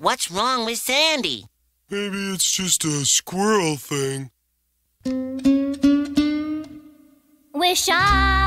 What's wrong with Sandy? Maybe it's just a squirrel thing. Wish I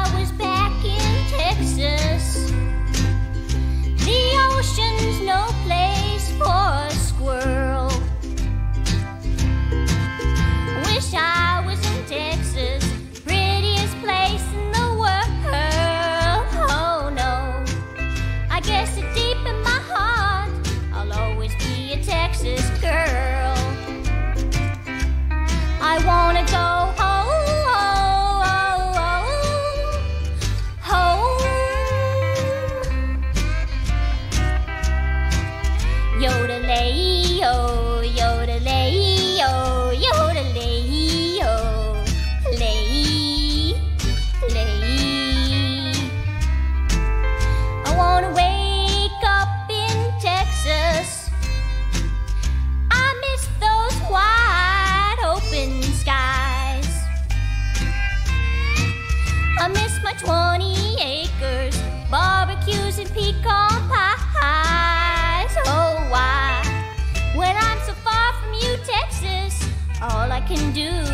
My 20 acres, barbecues and pecan pies. Oh, why? When I'm so far from you, Texas, all I can do